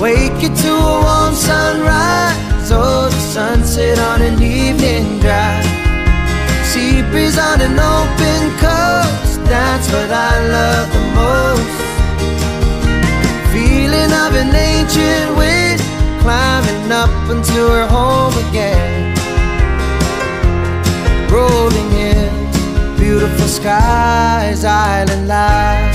Wake you to a warm sunrise or the sunset on an evening drive. Sea breeze on an open coast, that's what I love the most. Feeling of an ancient wind climbing up into her home again. Rolling hills, beautiful skies, island life.